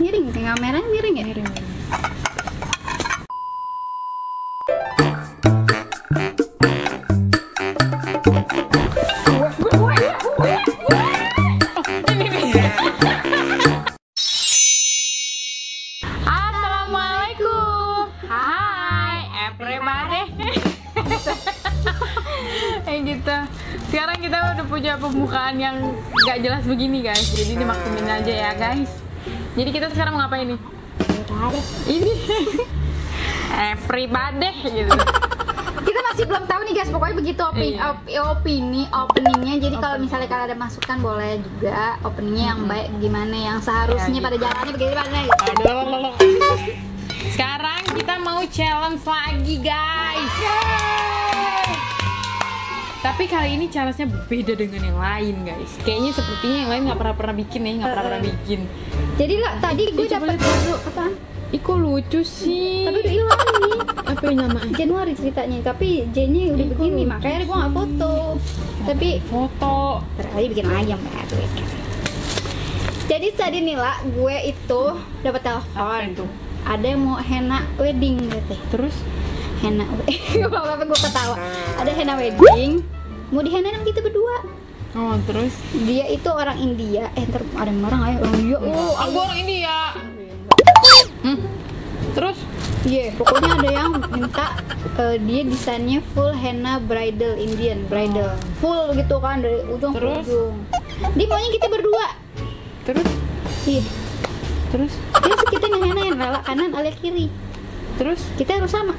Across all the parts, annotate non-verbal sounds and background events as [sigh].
Miring, kameranya miring ya? Miring. Assalamualaikum. Jadi kita sekarang mau ngapain nih? Ini [laughs] everybody gitu. [laughs] Kita masih belum tahu nih guys, pokoknya begitu opini, Iya. op- opini openingnya. Jadi kalau misalnya kalian ada masukan boleh juga openingnya yang baik gimana, yang seharusnya Ya, pada jalannya bagaimana gitu. Aduh. Sekarang kita mau challenge lagi guys. Tapi kali ini challenge-nya beda dengan yang lain guys. Kayaknya sepertinya yang lain nggak pernah pernah bikin nih, nggak pernah pernah bikin. Jadi lah tadi gue dapat dulu apaan? Ih kok lucu sih? Tapi udah hilang nih. apa yang namanya? Januari ceritanya, tapi J-nya udah Ih, kok begini, lucu makanya gue nggak foto. Tapi Foto. Terus bikin lagi yang baru ya kan. Jadi tadi nih lah, gue itu dapat telepon. Apa itu? Ada yang mau henna wedding gitu. Terus? Henna wedding. [laughs] apa gue ketawa. Ada henna wedding. Mau dihenna sama kita berdua. Oh terus? Dia itu orang India. Eh, ntar ada yang marah nggak ya? Orang India. Oh, aku orang ini ya. Hmm. Terus? Iya, pokoknya ada yang minta eh, dia desainnya full henna bridal Indian bridal. Full gitu kan dari ujung Oh. Terus? ke ujung. Dia maunya kita berdua. Terus? Iya. Terus? Dia kita yang rela kanan alias kiri. Terus? Kita harus sama.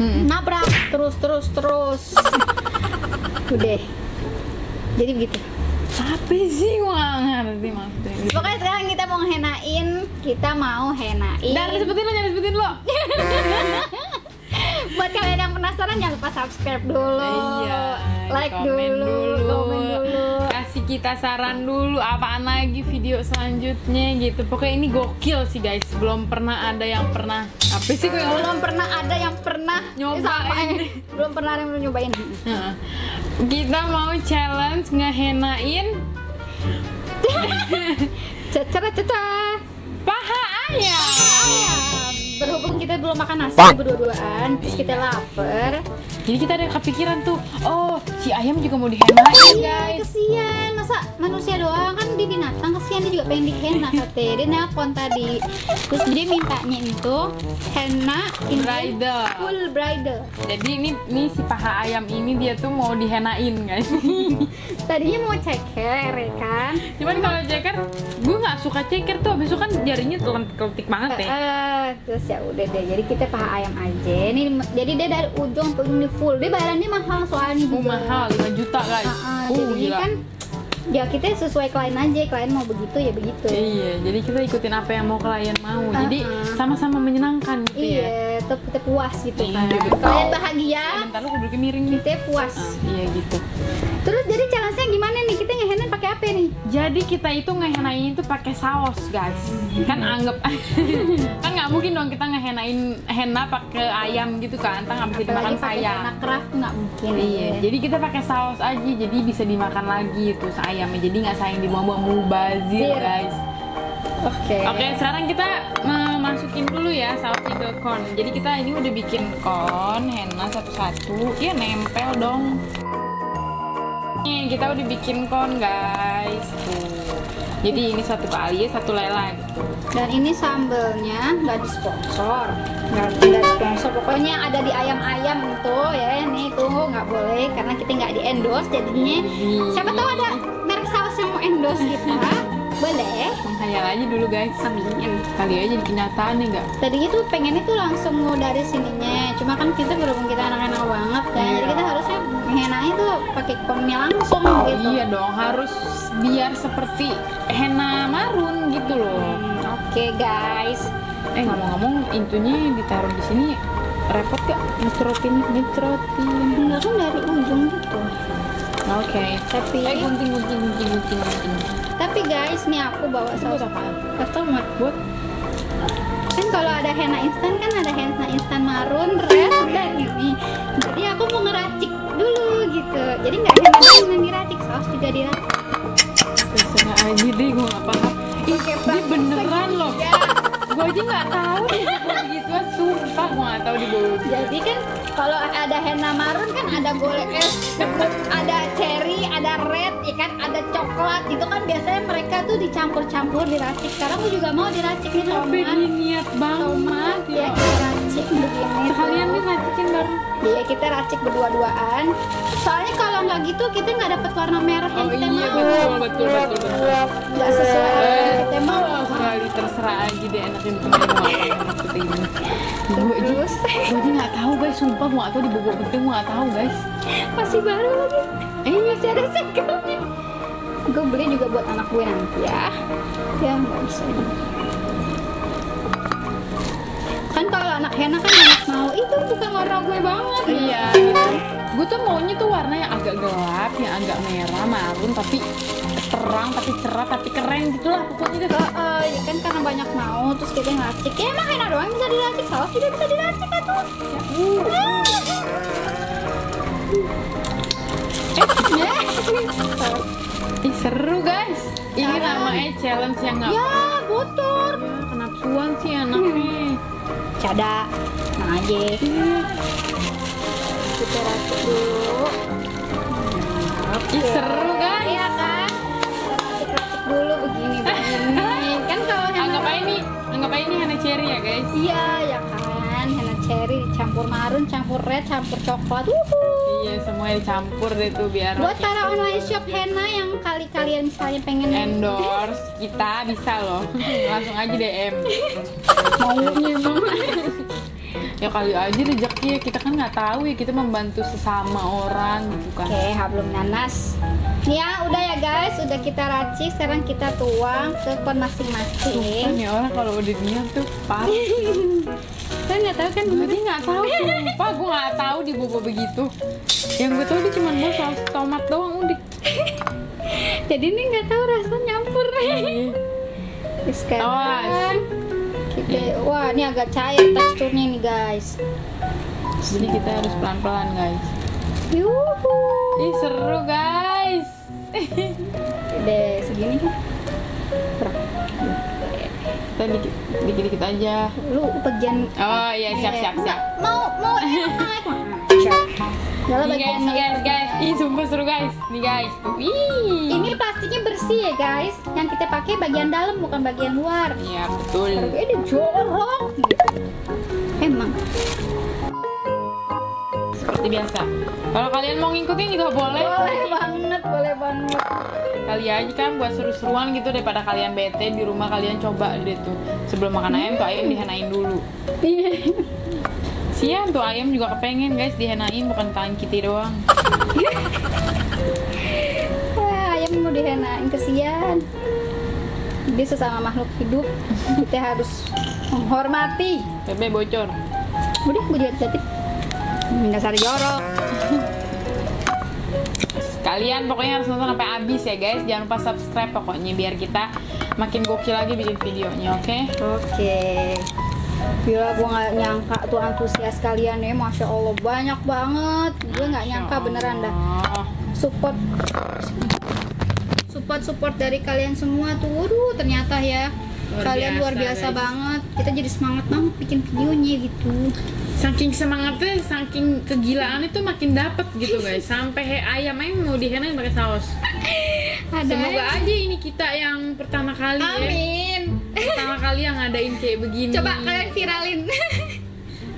Hmm. Nabrak terus terus terus. [laughs] Udah. Jadi begitu. Apa sih gua nggak ngerti maksudnya. Pokoknya sekarang kita mau henain, kita mau henain. Jangan disebutin lo, jangan disebutin lo. [laughs] Buat kalian yang penasaran jangan lupa subscribe dulu. Iya, like komen dulu, komen dulu. Kasih kita saran dulu apaan lagi video selanjutnya gitu. Pokoknya ini gokil sih guys. Belum pernah ada yang pernah apa sih gue ngomong? Belum pernah ada yang pernah Nyobain. sama, eh, belum pernah ada yang nyobain. Heeh. Kita mau challenge ngehenain Cecer cecer. paha ayam. Ayam. Berhubung kita belum makan nasi berdua-duaan, terus kita lapar. Jadi kita ada kepikiran tuh, oh si ayam juga mau dihenain Iya, guys. kesian. Masa manusia doang kan di binatang kesian dia juga pengen dihenna katanya. [laughs] Dia nelpon tadi. Terus dia mintanya itu henna in Bridal. full bridal. Jadi ini ini si paha ayam ini dia tuh mau dihenain guys. [laughs] Tadinya mau ceker ya kan. Cuman kalau ceker, gue nggak suka ceker tuh. Besok kan jarinya kelentik banget ya. Eh, terus ya udah deh. Jadi kita paha ayam aja. Ini jadi dia dari ujung ke ujung full. Dia bayarannya mahal soalnya Oh juga. mahal 5 juta guys. Ah, ah, uh, jadinya gila. kan ya kita sesuai klien aja. Klien mau begitu ya begitu. Iya, jadi kita ikutin apa yang mau klien mau. Jadi Ah, ah. sama-sama menyenangkan gitu ya. Iya, tetap kita puas gitu Iya, kan. betul. Klien bahagia, Eh, bentar lu miring nih. kita puas. Ah, iya gitu. Terus jadi challenge-nya gimana nih? Kita Jadi kita itu ngehenain itu pakai saus, guys. Kan anggap [laughs] kan nggak mungkin dong kita ngehenain henna pakai ayam gitu kan. Kita nggak bisa dimakan sayang. anak craft nggak mungkin. Iya, jadi kita pakai saus aja, jadi bisa dimakan lagi itu ayamnya. Jadi nggak sayang dibuang-buang mubazir, Iya. guys. Oke. Oke, sekarang kita eh, masukin dulu ya sausnya ke corn. Jadi kita ini udah bikin corn henna satu-satu. Iya nempel dong. Nih kita udah bikin corn guys. Tuh. Jadi ini satu kali, satu lela gitu. Dan ini sambelnya nggak di sponsor, nggak di sponsor. Pokoknya yang ada di ayam-ayam tuh ya, ini tuh nggak boleh karena kita nggak di endorse. Jadinya siapa tahu ada merek saus yang mau endorse kita, boleh. Menghayal aja dulu guys. Amin. Kali aja jadi kenyataan nih nggak? Tadinya tuh pengennya tuh langsung mau dari sininya, cuma kan kita berhubung kita anak-anak banget kan, jadi Iya. kita harusnya henanya tuh pakai konnya langsung gitu. Iya dong, harus biar seperti henna marun gitu loh. Hmm, Oke guys, Eh ngomong-ngomong, intunya ditaruh di sini repot gak ngecerotin ngecerotin? enggak kan dari ujung gitu. Oke. Tapi Eh gunting gunting gunting gunting gunting. tapi guys, nih aku bawa saus saus tomat. Buat Kan kalau ada henna instan kan ada henna instan marun, red dan ini. Jadi aku mau ngeracik dulu gitu. Jadi nggak doang yang diracik, saus juga diracik. terserah aja deh, gue gak paham. pakai Ini beneran loh. ya Gue aja nggak tahu begituan. Sumpah gue nggak tahu di bawah. jadi kan kalau ada henna marun kan ada golek es ada cherry ada red ya kan ada coklat itu kan biasanya mereka tuh dicampur-campur diracik sekarang gue juga mau diracik nih tomat niat banget tomat ya kita racik begini Sekalian nih racikin baru. Iya kita racik berdua-duaan. Soalnya kalau nggak gitu kita nggak dapat warna merah yang Oh kita iya mau. betul betul betul betul. Nggak sesuai yang Eh, kita mau. oh, sekali terserah aja deh enaknya bikin mau maksud ini. Gue aja, Terus gue aja nggak tahu guys, sumpah nggak tahu di bawah penting nggak tahu guys. masih baru lagi. Eh Masih ada segelnya. Gue beli juga buat anak gue nanti ya. Ya nggak bisa. Kalau anak Hena kan anak mau itu bukan warna gue banget. Iya gitu. Gue tuh maunya tuh warna yang agak gelap, yang agak merah, marun, tapi terang, tapi cerah, tapi keren gitu lah pokoknya deh. Oh, oh, ya kan karena banyak mau terus kita ngeracik ya emang Hena doang bisa diracik saus juga bisa diracik kan tuh [laughs] ya. Ih seru guys. Ini namanya challenge yang nggak ya bocor Ya, kenapsuan sih anaknya. Cada nah aja kita racik dulu. Ih seru guys. iya kan? kita racik dulu begini begini. [laughs] Kan kalau Anggap aja ini, anggap aja ini henna cherry ya guys. iya ya kan? Hena cherry campur marun campur red campur coklat. Iya semuanya dicampur deh tuh biar buat para online shop henna yang kali kalian misalnya pengen endorse kita bisa loh. [laughs] Langsung aja DM [laughs] maunya emang. [laughs] Ya kali aja rezeki ya kita kan nggak tahu ya kita membantu sesama orang gitu kan. Oke hablum nanas. Nih ya udah ya guys udah kita racik sekarang kita tuang ke kon kan masing-masing ya orang kalau udah niat tuh parah. [laughs] Saya nggak tahu kan gue nggak tahu. Sumpah gue nggak tahu di bobo begitu. Yang gue tahu dia cuma mau saus tomat doang udah. [laughs] Jadi ini nggak tahu rasa nyampur. Iya. Terus sekarang? Awas. Kita wah ini agak cair teksturnya nih guys. Jadi kita harus pelan pelan guys. Yuhu. Ih seru guys. Udah segini. Kan kita dikit dikit dikit aja. Lu bagian oh iya siap siap siap. mau mau [laughs] enak nih guys guys guys ih sumpah seru guys. Nih guys tuh. Ih ini plastiknya bersih ya guys. Yang kita pakai bagian dalam bukan bagian luar. Iya betul. Ini jorok. Emang. Seperti biasa. Kalau kalian mau ngikutin juga boleh. Boleh banget boleh banget. Kali aja kan buat seru-seruan gitu daripada kalian bete di rumah kalian coba deh tuh. Sebelum makan ayam tuh ayam dihenain dulu Sian tuh ayam juga kepengen guys. Dihenain bukan tangan kita doang. [laughs] Wah, ayam mau dihenain kesian dia sesama makhluk hidup. Kita harus menghormati. Bebe bocor. Udah gue juga jatip dasar jorok. Kalian pokoknya harus nonton sampai habis ya guys. Jangan lupa subscribe pokoknya biar kita makin gokil lagi bikin videonya oke? Oke. Gila gue nggak nyangka tuh antusias kalian ya, masya Allah banyak banget. Gue nggak nyangka beneran dah. Support, support support dari kalian semua tuh. Waduh ternyata ya Luar kalian biasa, luar biasa guys. banget. Kita jadi semangat banget bikin videonya gitu. saking semangatnya saking kegilaan itu makin dapet gitu guys sampai he ayam aja mau dihenain pakai saus Ada. semoga aja ini kita yang pertama kali ya Amin. Pertama kali yang ngadain kayak begini Coba kalian viralin.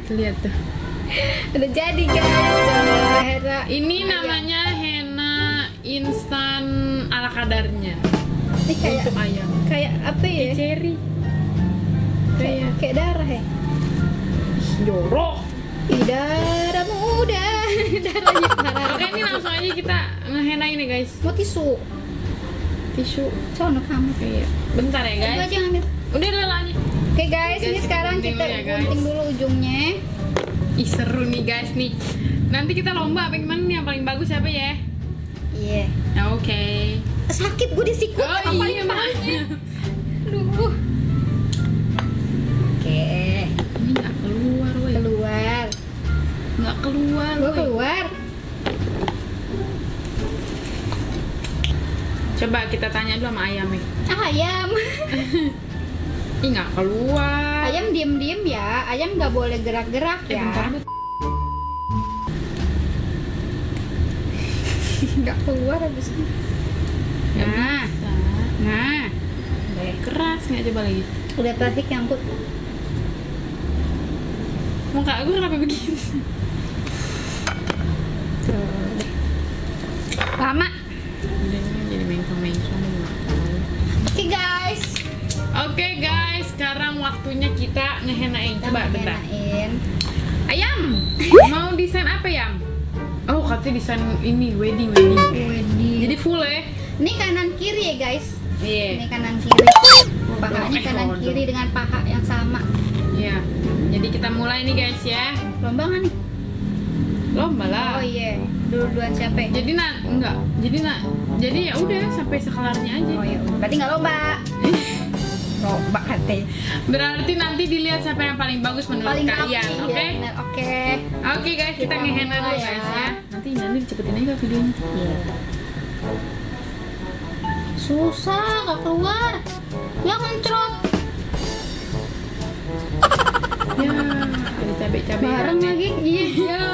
Tuh, [laughs] lihat tuh Udah jadi guys. Hera. ini namanya henna instan ala kadarnya Ini kayak untuk ayam kayak apa ya? cherry Kayak, kayak darah ya. jorok darah muda. [laughs] Darahnya parah. oke ini langsung aja kita ngehenain nih guys Mau tisu. Tisu Sono kamu. iya bentar ya guys aja ngambil. udah lanjut Oke guys, Guys, ini sekarang kita ya, guys. gunting dulu ujungnya. Ih seru nih guys nih Nanti kita lomba apa gimana nih yang paling bagus siapa ya? Iya. Nah, Oke Sakit gue di siku. Oh apa iya makanya Aduh. Oke, Ini gak keluar woi keluar. Gak keluar Gue woi keluar. Coba kita tanya dulu sama ayam nih. Ah, ayam. [laughs] Ih nggak keluar. Ayam diem-diem ya. Ayam nggak boleh gerak-gerak Eh, bentar, ya. [laughs] Bu. Nggak keluar habis ini. Nah. Nah, Eh, keras nggak coba lagi. udah plastik nyangkut. Muka gue kenapa begini? Tuh. Lama. Ini tahu. Oke guys. Oke guys, sekarang waktunya kita ngehenain. Kita Coba bentar. Ayam, mau desain apa ya? Oh katanya desain ini wedding wedding. Widih. Jadi full ya? Ini kanan kiri ya guys. Ini Iya. kanan kiri. Pahanya Eh, kanan kodok. kiri dengan paha yang sama. Iya. Jadi kita mulai nih guys ya. Lomba nggak nih? Lomba lah. Oh iya. Siapa? ya? Jadi nak enggak. Jadi nak. Jadi ya udah sampai sekelarnya aja. Oh iya. Berarti nggak lomba. [laughs] Lomba katanya. Berarti nanti dilihat siapa yang paling bagus menurut Paling kalian, rapi, oke? ya, benar. Oke. Oke guys, kita, Kita ngehenna dulu mulai guys ya. ya. Nanti nanti cepetin aja videonya. Iya. Susah nggak keluar. Ya mencrot. Ya, ada cabai-cabai. Bareng lagi. Iya.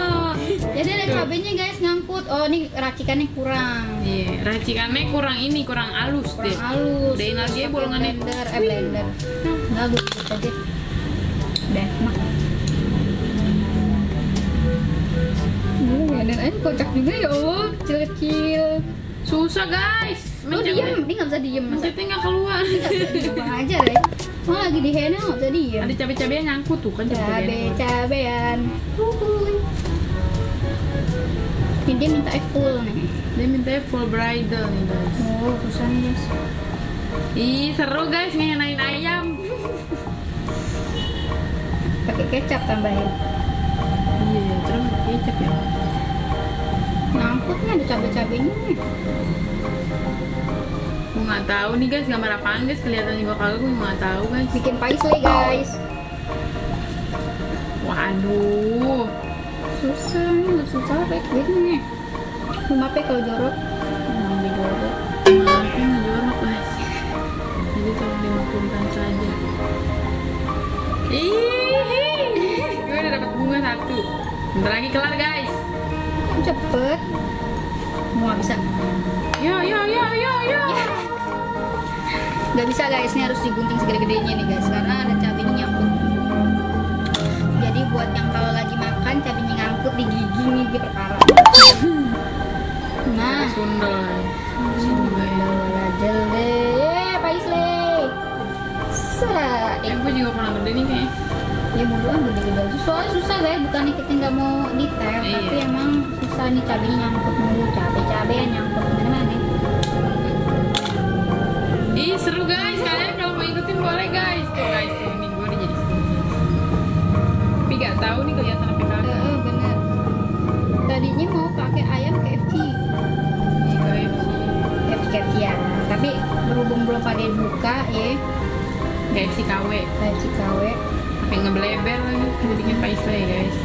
Jadi ada cabenya guys ngangkut. Oh ini racikannya kurang. Iya, racikannya kurang ini, kurang halus Kurang deh. halus. Udahin lagi ya bolongannya. Blender, eh blender. Enggak gue aja. Udah, mak. Gue ngeliatin aja kocak juga ya Allah, kecil-kecil. Susah guys. Lu diem, dia nggak bisa diem masa. Mencetnya nggak keluar. Nggak bisa diem [laughs] aja deh. Oh lagi di henna nggak bisa diem. Ada cabai-cabai yang nyangkut tuh kan Cabe dia minta full nih. Dia minta full bridal nih guys. Oh nih guys. Ih seru guys ngehenain ayam. Pakai kecap tambahin. Iya, terus kecap ya. Ngangkutnya ada cabe-cabenya nih. Gue nggak tahu nih guys gambar apaan guys kelihatan juga kagak gue nggak tahu guys. Bikin paisley guys. Waduh. Susah nih, nggak susah kayak. Lu maaf ya kalau jorok. Emang digorok. Maafin jorok guys. Jadi tolong dimaklumkan saja. Ih, gue udah dapat bunga satu. Bentar lagi kelar guys. Cepet. Mau nggak bisa. Yo yo yo yo yo. Nggak bisa guys, ini harus digunting segede-gedenya nih guys, karena ada cabenya nyangkut. Jadi buat yang kalau di gigi nih di perkara. Nah, juga ya. aja deh, paisley. Set. Eh, gue juga pernah gede nih kayaknya. ya amat gede-gede aja soalnya susah guys bukannya kita nggak mau detail Iya. tapi emang susah nih cabenya nyangkut mulu cabe-cabe yang nyangkut gimana nih Ih seru guys, kalian kalau mau ikutin boleh guys. Tuh guys, tuh ini gue udah jadi seru. Tapi gak tahu nih kelihatan apa kagak. Buka ya KFC KW. KFC KW Sampai ngebleber lagi. [laughs] Paisley guys.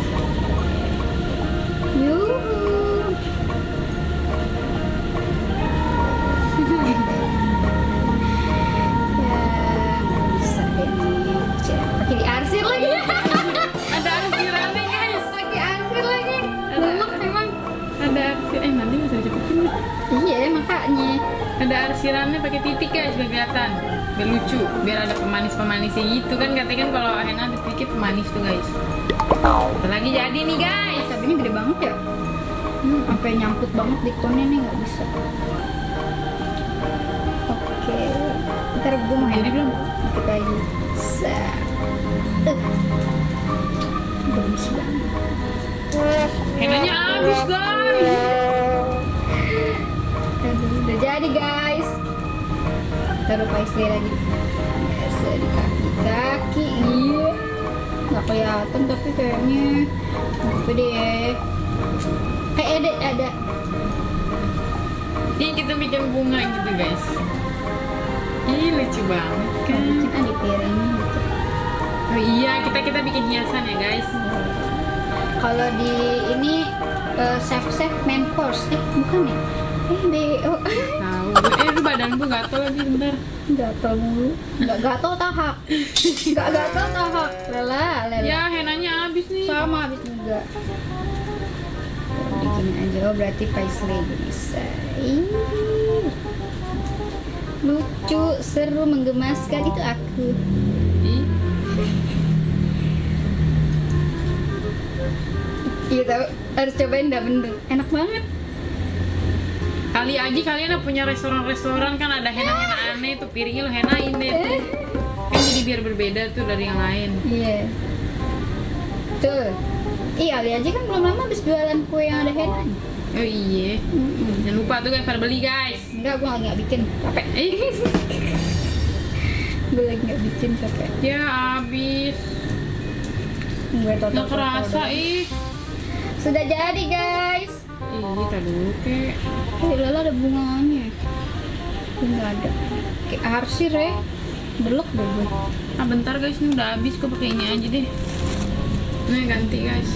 Ya diarsir lagi Ada arsirannya guys. pakai Ada arsir. Eh iya makanya Ada arsirannya pakai titik biar kelihatan. Biar lucu. Biar ada pemanis-pemanisnya gitu kan. Katanya kan kalau henna titik pemanis tuh guys. Lagi jadi nih guys. cabenya gede banget ya hmm, sampai nyangkut banget di konnya nih nggak bisa oke ntar gue mau Jadi belum? dikit lagi Set. Bagus banget Hennanya habis guys. Udah jadi guys taruh paisley lagi. Biasa di kaki-kaki iya. Nggak kelihatan tapi kayaknya deh kayak ada ada. Ini kita bikin bunga gitu guys. Ih lucu banget kan. ah, di piring gitu Oh iya kita kita bikin hiasan ya guys. kalau di ini chef chef main course eh bukan ya? Eh bo Tahu Eh, lu badanku gatel lagi bentar. gatel mulu. Nggak gatel tahak nggak gatel tahak lela lela. Ya, henanya habis nih. sama habis juga. Bikin aja. Oh berarti paisley bisa. Ih. lucu seru menggemaskan. Itu aku. Ih, iya tau harus cobain dah bener enak banget Kali aja kalian punya restoran-restoran kan ada henna-henna aneh tuh piringnya lo henain deh tuh. Kan jadi biar berbeda tuh dari yang lain. iya tuh iya Ali aja kan belum lama habis jualan kue yang ada henna Oh iya. Jangan lupa tuh guys pada beli guys. enggak gua nggak bikin capek Eh, [laughs] gue lagi nggak bikin capek ya habis. gue total Nggak kerasa ih. sudah jadi guys Ih, tak dulu kek. Eh, Lala ada bunganya. Enggak ada. Kayak sih, Re. Belok deh gue. Ah bentar guys, ini udah habis kok pakai ini aja deh. Nih ganti guys.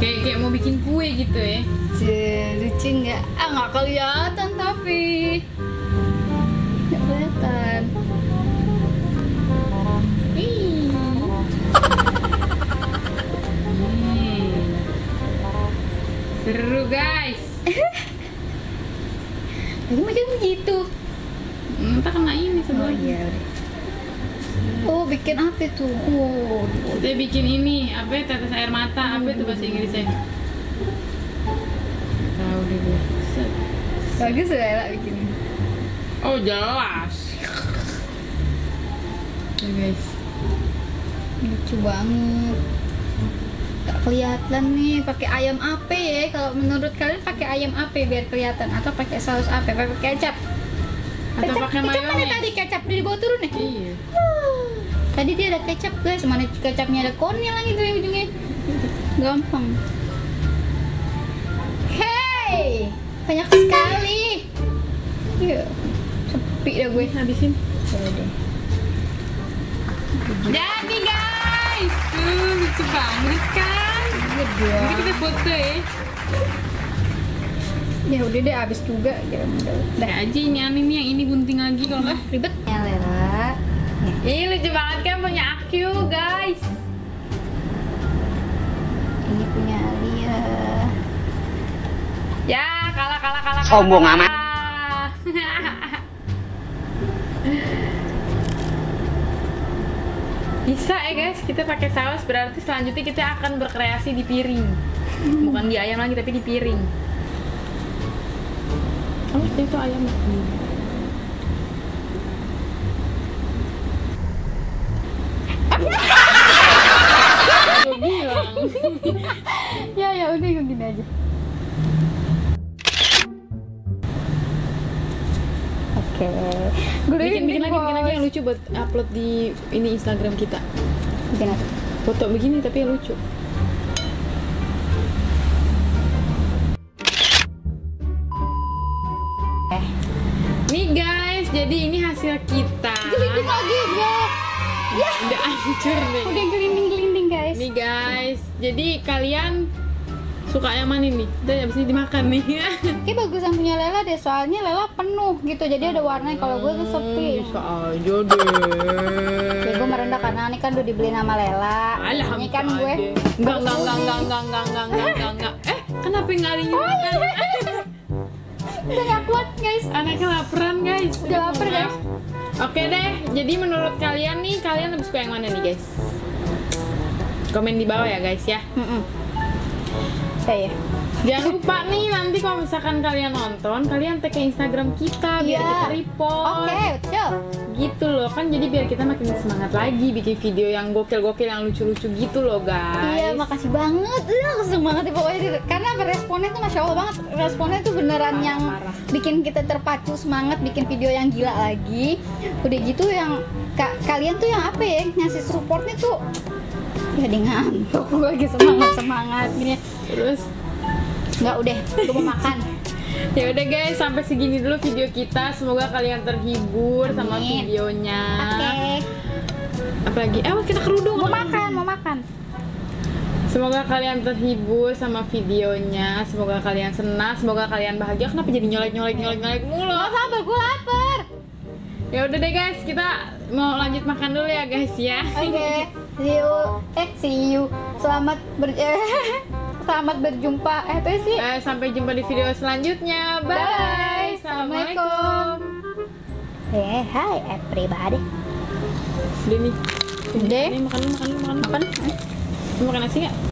Kayak kayak mau bikin kue gitu ya. Cih, lucu nggak? Ah, nggak kelihatan tapi. Seru guys. [laughs] Tadi macam begitu. Entah kena ini Oh sebenarnya. iya. Oh, bikin apa tuh? Oh, Kita bikin ini, apa ya, tetes air mata, apa itu bahasa Inggrisnya? Tahu deh gue. Bagus ya Lala bikin. Oh jelas. Oke guys. Lucu banget. Kelihatan nih pakai ayam apa ya? Kalau menurut kalian pakai ayam apa biar kelihatan atau pakai saus apa? Pakai kecap. Atau Kecap- pakai kecap mana mayones. tadi kecap di bawah turun nih? Iya. Tadi dia ada kecap guys, mana kecapnya ada konnya lagi tuh yang ujungnya. Gampang. Hey, banyak sekali. Iya, sepi dah gue. Habisin. Jadi guys, tuh lucu banget kan? Dong. kita foto ya. Ya udah deh, habis juga. Ya udah. Dah aja ini aneh nih yang ini gunting lagi kalau nggak. Ribet. Ya Lela. Ya. Ih lucu banget kan punya aku guys. Ini punya Alia. Ya kalah kalah kalah. Sombong amat. [laughs] Bisa ya guys, kita pakai saus berarti selanjutnya kita akan berkreasi di piring. Bukan di ayam lagi tapi di piring. Oh, itu ayam. [laughs] Ya ya udah gini aja. Bikin bikin lagi bikin lagi yang lucu buat upload di ini Instagram kita. Bikin apa? Foto begini tapi yang lucu. Eh. Nih guys, jadi ini hasil kita. Gelinding lagi bro. Ya. Udah hancur nih. Udah gelinding gelinding guys. Nih guys, jadi kalian suka yang mana nih? Udah habis ini dimakan nih. [laughs] Oke bagusan punya Lela deh soalnya Lela penuh gitu jadi ada warnanya kalau gue tuh sepi. Bisa aja deh. Ya gue merendah karena ini kan udah dibeli nama Lela. Alah, Ini kan gue. Enggak, enggak, enggak, enggak, enggak, enggak, enggak, enggak, enggak, enggak. Eh, kenapa nggak ada yang makan? [laughs] Udah gak kuat guys. Anaknya laparan guys. Udah lapar, guys. Oke deh, jadi menurut kalian nih, kalian lebih suka yang mana nih guys? Komen di bawah ya guys ya. Mm Ya ya. Jangan lupa nih nanti kalau misalkan kalian nonton, kalian tag ke Instagram kita biar Iya. kita repost. Oke betul. Gitu loh kan jadi biar kita makin semangat lagi bikin video yang gokil-gokil yang lucu-lucu gitu loh guys. Iya makasih banget. Iya langsung banget ya pokoknya karena responnya tuh masya allah banget. Responnya tuh beneran Parah, yang parah. bikin kita terpacu semangat bikin video yang gila lagi. Udah gitu yang ka- kalian tuh yang apa ya ngasih supportnya tuh ya di ngantuk gue lagi semangat semangat gini Terus nggak udah gue mau makan [laughs] ya udah guys sampai segini dulu video kita. Semoga kalian terhibur sama Amin. videonya. oke Apalagi eh kita kerudung. mau makan mau makan Semoga kalian terhibur sama videonya. Semoga kalian senang. Semoga kalian bahagia. Kenapa jadi nyolek nyolek nyolek nyolek mulu? Nggak sabar, gue lapar. Ya udah deh guys, kita mau lanjut makan dulu ya guys ya. Oke, [laughs] see you. Eh, see you. Selamat ber eh, [laughs] selamat berjumpa. Eh, apa sih? Eh, sampai jumpa di video selanjutnya. Bye. Bye. Assalamualaikum. Eh, hi everybody. Udah nih. Udah. Makan makan makan. Makan. Mau makan nasi nggak?